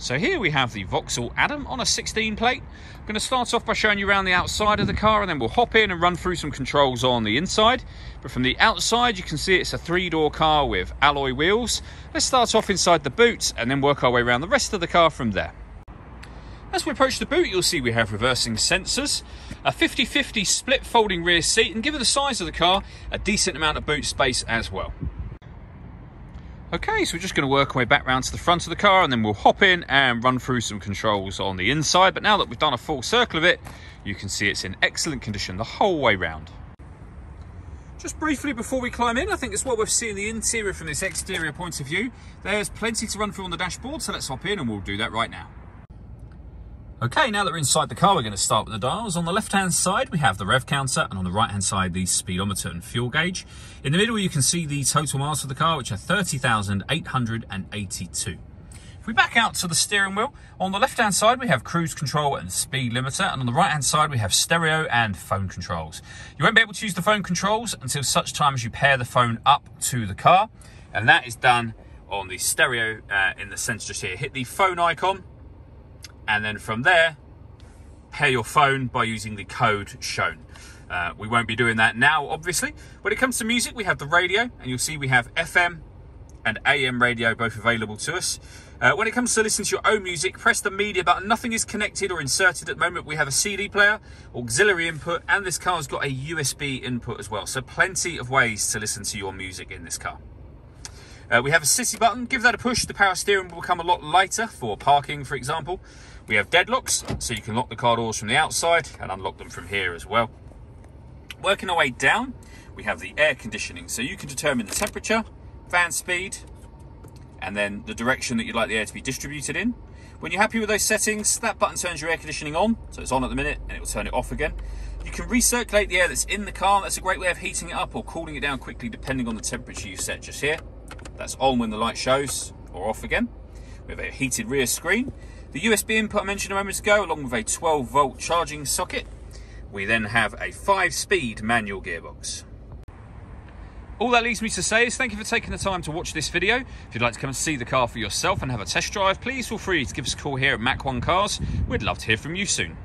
So here we have the Vauxhall Adam on a 16 plate. I'm going to start off by showing you around the outside of the car and then we'll hop in and run through some controls on the inside. But from the outside you can see it's a three door car with alloy wheels. Let's start off inside the boot and then work our way around the rest of the car from there. As we approach the boot, you'll see we have reversing sensors, a 50-50 split folding rear seat, and given the size of the car, a decent amount of boot space as well. Okay, so we're just going to work our way back round to the front of the car and then we'll hop in and run through some controls on the inside. But now that we've done a full circle of it, you can see it's in excellent condition the whole way round. Just briefly before we climb in, I think it's what we're seeing the interior from this exterior point of view. There's plenty to run through on the dashboard, so let's hop in and we'll do that right now. Okay, now that we're inside the car, we're going to start with the dials. On the left-hand side, we have the rev counter, and on the right-hand side, the speedometer and fuel gauge. In the middle, you can see the total miles for the car, which are 30,882. If we back out to the steering wheel, on the left-hand side, we have cruise control and speed limiter, and on the right-hand side, we have stereo and phone controls. You won't be able to use the phone controls until such time as you pair the phone up to the car, and that is done on the stereo uh, in the center just here. Hit the phone icon, and then from there, pair your phone by using the code shown. Uh, we won't be doing that now, obviously. When it comes to music, we have the radio, and you'll see we have FM and AM radio both available to us. Uh, when it comes to listening to your own music, press the media button. Nothing is connected or inserted at the moment. We have a CD player, auxiliary input, and this car's got a USB input as well. So plenty of ways to listen to your music in this car. Uh, we have a city button. Give that a push. The power steering will become a lot lighter for parking, for example. We have deadlocks, so you can lock the car doors from the outside and unlock them from here as well. Working our way down, we have the air conditioning. So you can determine the temperature, fan speed, and then the direction that you'd like the air to be distributed in. When you're happy with those settings, that button turns your air conditioning on, so it's on at the minute, and it will turn it off again. You can recirculate the air that's in the car. That's a great way of heating it up or cooling it down quickly depending on the temperature you set just here. That's on when the light shows or off again. We have a heated rear screen. The USB input I mentioned a moment ago, along with a 12 volt charging socket. We then have a five speed manual gearbox. All that leaves me to say is thank you for taking the time to watch this video. If you'd like to come and see the car for yourself and have a test drive, please feel free to give us a call here at MachOne Cars. We'd love to hear from you soon.